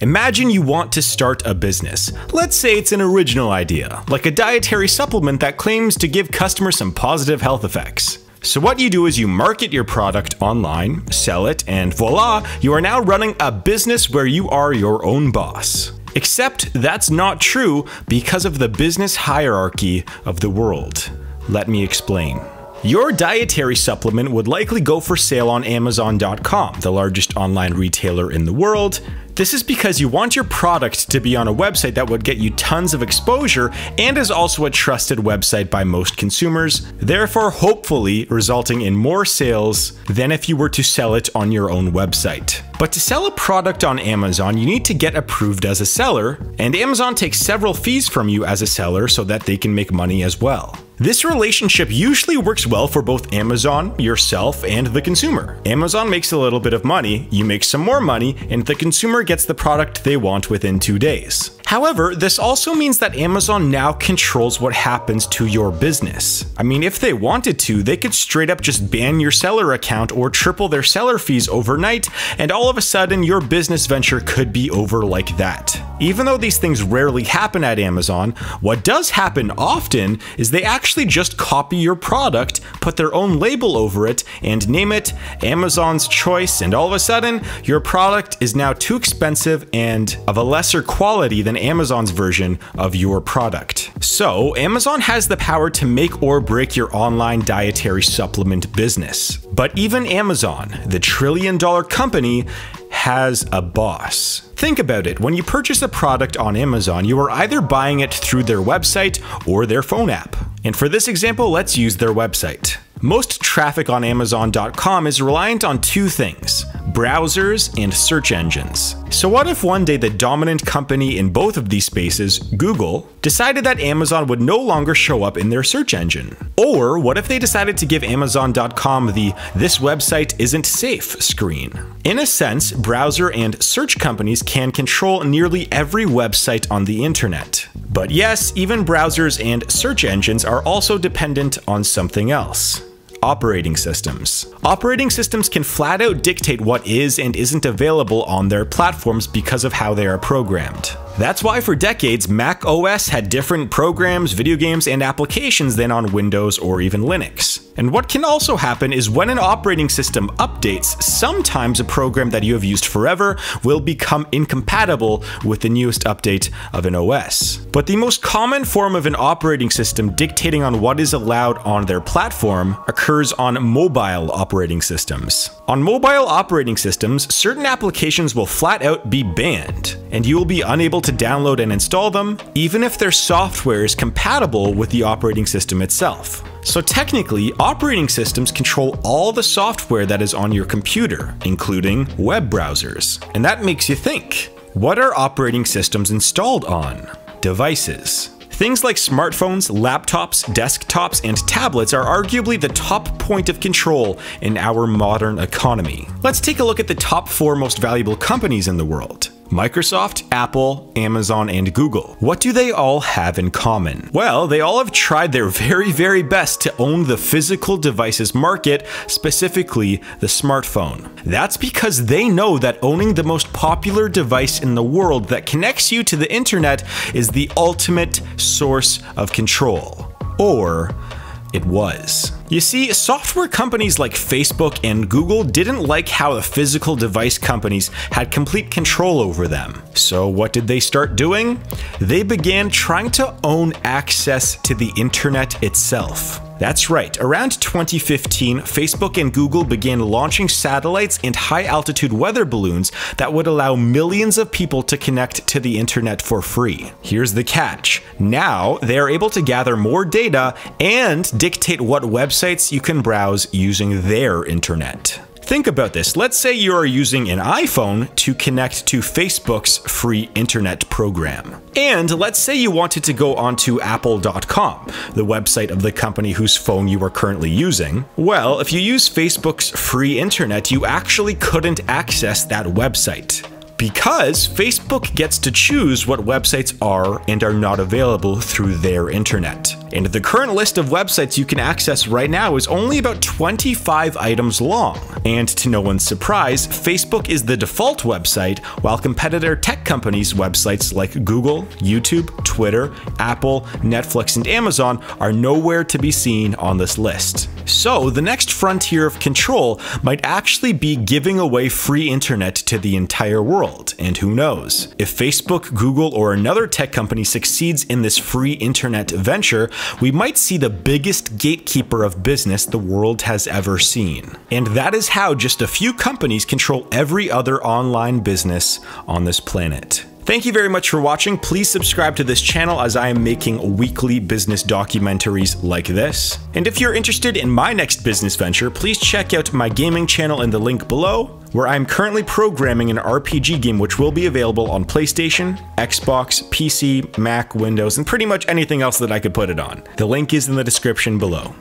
Imagine you want to start a business. Let's say it's an original idea, like a dietary supplement that claims to give customers some positive health effects. So what you do is you market your product online, sell it, and voila, you are now running a business where you are your own boss. Except that's not true because of the business hierarchy of the world. Let me explain. Your dietary supplement would likely go for sale on Amazon.com, the largest online retailer in the world. This is because you want your product to be on a website that would get you tons of exposure and is also a trusted website by most consumers, therefore, hopefully, resulting in more sales than if you were to sell it on your own website. But to sell a product on Amazon, you need to get approved as a seller, and Amazon takes several fees from you as a seller so that they can make money as well. This relationship usually works well for both Amazon, yourself, and the consumer. Amazon makes a little bit of money, you make some more money, and the consumer gets the product they want within two days. However, this also means that Amazon now controls what happens to your business. I mean, if they wanted to, they could straight up just ban your seller account or triple their seller fees overnight, and all of a sudden your business venture could be over like that. Even though these things rarely happen at Amazon, what does happen often is they actually just copy your product, put their own label over it, and name it Amazon's Choice, and all of a sudden, your product is now too expensive and of a lesser quality than Amazon's version of your product. So, Amazon has the power to make or break your online dietary supplement business. But even Amazon, the trillion dollar company, has a boss. Think about it when you purchase a product on Amazon, you are either buying it through their website or their phone app. And for this example, let's use their website. Most traffic on Amazon.com is reliant on two things browsers and search engines. So, what if one day the dominant company in both of these spaces, Google, decided that Amazon would no longer show up in their search engine? Or what if they decided to give Amazon.com the This website isn't safe screen? In a sense, browser and search companies can control nearly every website on the internet. But yes, even browsers and search engines are also dependent on something else operating systems. Operating systems can flat out dictate what is and isn't available on their platforms because of how they are programmed. That's why for decades, Mac OS had different programs, video games, and applications than on Windows or even Linux. And what can also happen is when an operating system updates, sometimes a program that you have used forever will become incompatible with the newest update of an OS. But the most common form of an operating system dictating on what is allowed on their platform occurs on mobile operating systems. On mobile operating systems, certain applications will flat out be banned, and you will be unable to download and install them, even if their software is compatible with the operating system itself. So technically, operating systems control all the software that is on your computer, including web browsers. And that makes you think, what are operating systems installed on? Devices. Things like smartphones, laptops, desktops, and tablets are arguably the top point of control in our modern economy. Let's take a look at the top four most valuable companies in the world. Microsoft, Apple, Amazon, and Google. What do they all have in common? Well, they all have tried their very, very best to own the physical devices market, specifically the smartphone. That's because they know that owning the most popular device in the world that connects you to the internet is the ultimate source of control. Or it was. You see, software companies like Facebook and Google didn't like how the physical device companies had complete control over them. So what did they start doing? They began trying to own access to the internet itself. That's right, around 2015, Facebook and Google began launching satellites and high altitude weather balloons that would allow millions of people to connect to the internet for free. Here's the catch now they are able to gather more data and dictate what websites you can browse using their internet. Think about this. Let's say you are using an iPhone to connect to Facebook's free internet program. And let's say you wanted to go onto apple.com, the website of the company whose phone you are currently using. Well, if you use Facebook's free internet, you actually couldn't access that website. Because Facebook gets to choose what websites are and are not available through their internet. And the current list of websites you can access right now is only about 25 items long. And to no one's surprise, Facebook is the default website, while competitor tech companies' websites like Google, YouTube, Twitter, Apple, Netflix, and Amazon are nowhere to be seen on this list. So, the next frontier of control might actually be giving away free internet to the entire world, and who knows? If Facebook, Google, or another tech company succeeds in this free internet venture, we might see the biggest gatekeeper of business the world has ever seen. And that is how just a few companies control every other online business on this planet. Thank you very much for watching. Please subscribe to this channel as I am making weekly business documentaries like this. And if you're interested in my next business venture, please check out my gaming channel in the link below, where I'm currently programming an RPG game which will be available on PlayStation, Xbox, PC, Mac, Windows, and pretty much anything else that I could put it on. The link is in the description below.